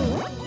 you